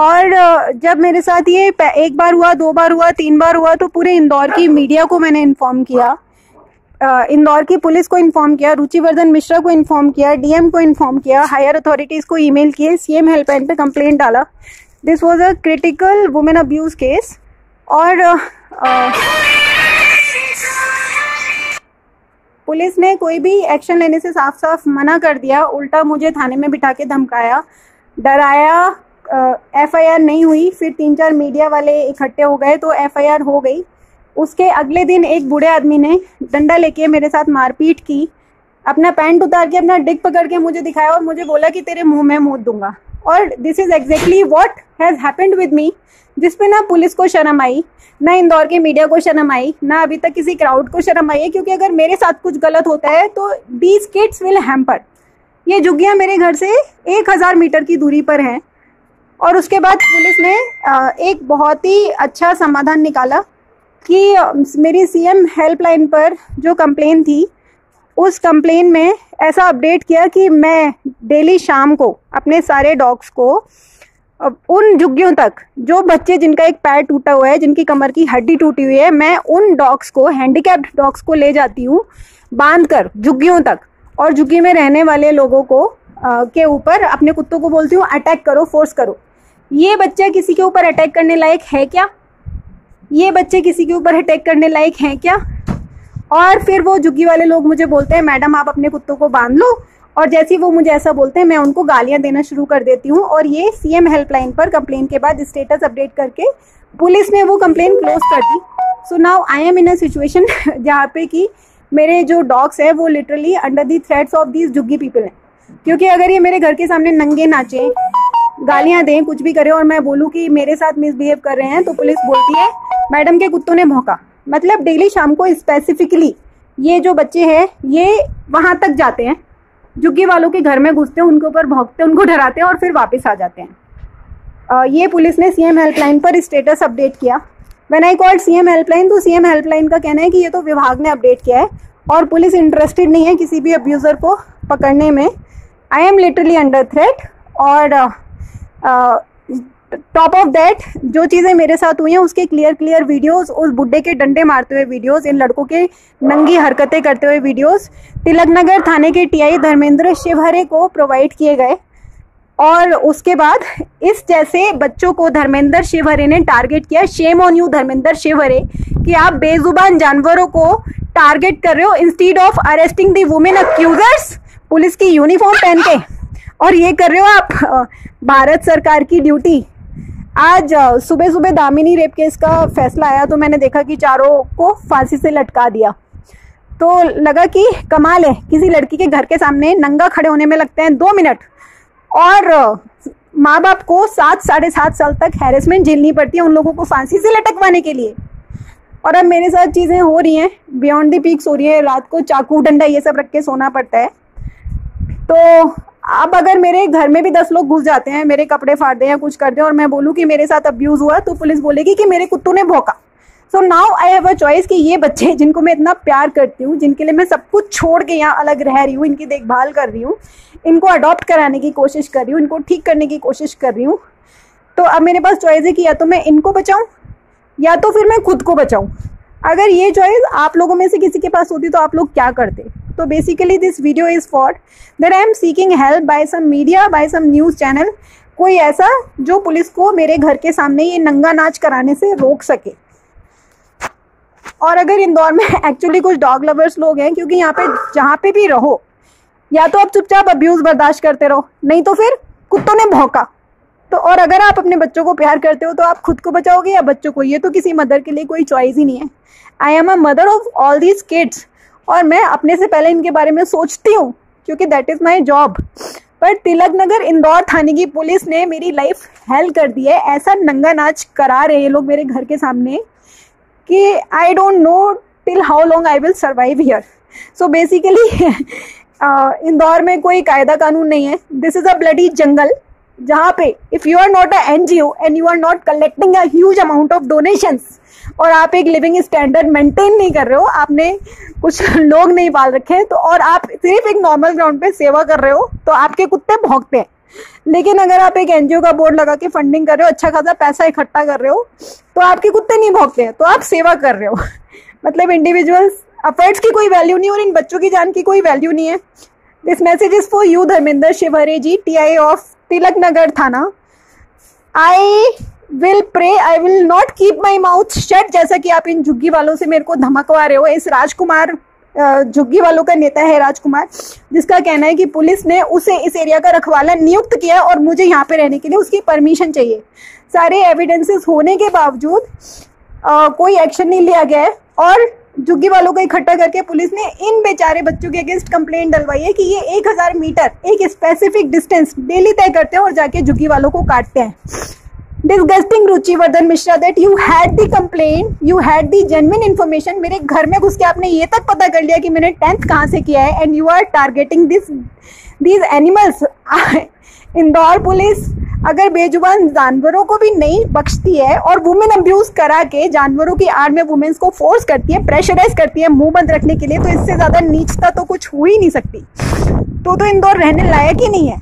और जब मेरे साथ ये एक बार हुआ, दो बार हुआ, तीन बार हुआ तो पूरे इंदौर की मीडिया को मैंने इन्फॉर्म किया। इंदौर की पुलिस को इन्फॉर्म किया, रुचिवर्धन मिश्रा को इन्फॉर्म किया डीएम को इन्फॉर्म किया हायर अथॉरिटीज़ को ईमेल किए सीएम हेल्पलाइन पे कंप्लेंट डाला। This was a critical women abuse case और पुलिस ने कोई भी एक्शन लेने से साफ़ साफ़ मना कर दिया, उल्टा मुझे थाने में बिठा के धमकाया, डराया एफआईआर नहीं हुई, फिर तीन चार मीडिया वाले इकट्ठे हो गए तो एफआईआर हो गई। उसके अगले दिन एक बूढ़े आदमी ने डंडा लेके मेरे साथ मारपीट की, अपना पैंट उतार के, अपना डिग पकड़ के मुझे दिखाया और मुझे बोला कि तेरे मुँह में मूत दूँगा। और this is exactly what has happened with me जिसपे ना पुलिस को शर्म आई, ना इंदौर के मीडिया को शर्म आई, ना अभी तक किसी क्राउड को शर्म आई है, क्योंकि अगर मेरे साथ कुछ गलत होता है तो दीज किड्स विल हैम्पर ये झुग्गियाँ मेरे घर से एक हज़ार मीटर की दूरी पर हैं। और उसके बाद पुलिस ने एक बहुत ही अच्छा समाधान निकाला कि मेरी सीएम हेल्पलाइन पर जो कंप्लेन थी उस कंप्लेन में ऐसा अपडेट किया कि मैं डेली शाम को अपने सारे डॉग्स को उन झुग्गियों तक जो बच्चे जिनका एक पैर टूटा हुआ है जिनकी कमर की हड्डी टूटी हुई है मैं उन डॉग्स को हैंडीकैप्ड डॉग्स को ले जाती हूँ बाँध कर झुग्गियों तक। और झुग्गी में रहने वाले लोगों को अ, के ऊपर अपने कुत्तों को बोलती हूँ अटैक करो फोर्स करो। ये बच्चा किसी के ऊपर अटैक करने लायक है क्या? ये बच्चे किसी के ऊपर अटैक करने लायक हैं क्या? और फिर वो झुग्गी वाले लोग मुझे बोलते हैं, मैडम, आप अपने कुत्तों को बाँध लो। और जैसे ही वो मुझे ऐसा बोलते हैं, मैं उनको गालियाँ देना शुरू कर देती हूँ। और ये सीएम हेल्पलाइन पर कंप्लेन के बाद स्टेटस अपडेट करके पुलिस ने वो कंप्लेन क्लोज कर दी। So now I am in a situation जहाँ पे कि मेरे जो डॉग्स हैं, वो literally under the threads of these झुग्गी पीपल हैं। क्योंकि अगर ये मेरे घर के सामने नंगे नाचे गालियाँ दें, कुछ भी करें और मैं बोलूँ कि मेरे साथ मिसबिहेव कर रहे हैं तो पुलिस बोलती है, मैडम के कुत्तों ने भौंका। मतलब डेली शाम को स्पेसिफिकली ये जो बच्चे हैं, ये वहाँ तक जाते हैं, झुग्गी वालों के घर में घुसते हैं, उनके ऊपर भौंकते हैं, उनको डराते हैं और फिर वापस आ जाते हैं। ये पुलिस ने सीएम हेल्पलाइन पर स्टेटस अपडेट किया। When I called CM helpline तो सीएम हेल्पलाइन का कहना है कि ये तो विभाग ने अपडेट किया है और पुलिस इंटरेस्टेड नहीं है किसी भी अब्यूज़र को पकड़ने में। I am literally under threat और टॉप ऑफ़ दैट जो चीज़ें मेरे साथ हुई हैं, उसके क्लियर क्लियर वीडियोस उस बुड्ढे के डंडे मारते हुए वीडियोस इन लड़कों के नंगी हरकतें करते हुए वीडियोस तिलकनगर थाने के टीआई धर्मेंद्र शिवहरे को प्रोवाइड किए गए। और उसके बाद, इस जैसे बच्चों को धर्मेंद्र शिवहरे ने टारगेट किया। Shame on you Dharmendra Shivhare, कि आप बेजुबान जानवरों को टारगेट कर रहे हो। Instead of arresting the women accusers police की यूनिफॉर्म पहन के और ये कर रहे हो आप भारत सरकार की ड्यूटी आज सुबह सुबह दामिनी रेप केस का फैसला आया तो मैंने देखा कि चारों को फांसी से लटका दिया। तो लगा कि कमाल है, किसी लड़की के घर के सामने नंगा खड़े होने में लगते हैं दो मिनट। और माँ बाप को सात, साढ़े सात साल तक हैरेसमेंट झेलनी पड़ती है उन लोगों को फांसी से लटकवाने के लिए। और अब मेरे साथ चीज़ें हो रही हैं बियॉन्ड दी पीक्स हो रही है, रात को चाकू, डंडा ये सब रख के सोना पड़ता है। तो अब अगर मेरे घर में भी दस लोग घुस जाते हैं, मेरे कपड़े फाड़ दें या कुछ कर दें और मैं बोलूँ कि मेरे साथ अब्यूज़ हुआ तो पुलिस बोलेगी कि मेरे कुत्तों ने भौंका। So now I have a choice कि ये बच्चे जिनको मैं इतना प्यार करती हूँ, जिनके लिए मैं सब कुछ छोड़ के यहाँ अलग रह रही हूँ, इनकी देखभाल कर रही हूँ, इनको अडॉप्ट कराने की कोशिश कर रही हूँ, इनको ठीक करने की कोशिश कर रही हूँ तो अब मेरे पास चॉइस है कि या तो मैं इनको बचाऊँ, या तो फिर मैं खुद को बचाऊँ। अगर ये चॉइस आप लोगों में से किसी के पास होती तो आप लोग क्या करते? तो basically this video is for that I am seeking help by some media by some news channel कोई ऐसा जो पुलिस को मेरे घर के सामने ये नंगा नाच कराने से रोक सके। और अगर इंदौर में एक्चुअली कुछ डॉग लवर्स लोग हैं, क्योंकि यहाँ पे, जहाँ पे भी रहो, या तो आप चुपचाप अब्यूज़ बर्दाश्त करते रहो, नहीं तो फिर कुत्तों ने भौंका। तो और अगर आप अपने बच्चों को प्यार करते हो तो आप खुद को बचाओगे या बच्चों को? ये तो किसी मदर के लिए कोई चॉइस ही नहीं है। I am a mother of all these kids और मैं अपने से पहले इनके बारे में सोचती हूँ, क्योंकि दैट इज़ माई जॉब पर तिलक नगर, इंदौर थाने की पुलिस ने मेरी लाइफ हेल कर दी है। ऐसा नंगा नाच करा रहे हैं लोग मेरे घर के सामने कि I don't know till how long I will survive here so basically Indore में कोई कायदा कानून नहीं है। This is a bloody jungle जहाँ पे if you are not a N G O and you are not collecting a huge amount of donations और आप एक लिविंग स्टैंडर्ड मेंटेन नहीं कर रहे हो, आपने कुछ लोग नहीं पाल रखे हैं तो और आप सिर्फ़ एक नॉर्मल ग्राउंड पे सेवा कर रहे हो तो आपके कुत्ते भौंकते हैं। लेकिन अगर आप एक एनजीओ का बोर्ड लगा के फंडिंग कर रहे हो अच्छा खासा पैसा इकट्ठा कर रहे हो तो आपके कुत्ते नहीं भोगते हैं तो आप सेवा कर रहे हो। मतलब इंडिविजुअल्स अफर्ट्स की कोई वैल्यू नहीं और इन बच्चों की जान की कोई वैल्यू नहीं है। This message is for you Dharmendra Shivhare ji T I of Tilak Nagar थाना I will pray I will not keep my mouth shut जैसा कि आप इन झुग्गी वालों से मेरे को धमकवा रहे हो। इस राजकुमार झुग्गी वालों का नेता है राजकुमार जिसका कहना है कि पुलिस ने उसे इस एरिया का रखवाला नियुक्त किया और मुझे यहाँ पे रहने के लिए उसकी परमिशन चाहिए। सारे एविडेंसेस होने के बावजूद आ, कोई एक्शन नहीं लिया गया है और झुग्गी वालों को इकट्ठा करके पुलिस ने इन बेचारे बच्चों के अगेंस्ट कंप्लेंट डलवाई है कि ये एक हज़ार मीटर एक स्पेसिफिक डिस्टेंस डेली तय करते हैं और जाके झुग्गी वालों को काटते हैं। Disgusting Ruchi Vardhan Mishra that you had the complain you had the genuine information मेरे घर में घुस के आपने ये तक पता कर लिया कि मैंने टेंथ कहाँ से किया है and you are targeting this these animals Indore police. अगर बेजुबान जानवरों को भी नहीं बख्शती है और वुमेन अब्यूज करा के जानवरों की आड़ में वुमेन्स को फोर्स करती है प्रेशराइज करती है, मुँह बंद रखने के लिए तो इससे ज़्यादा नीचता तो कुछ हो ही नहीं सकती। तो तो इंदौर रहने लायक ही नहीं है।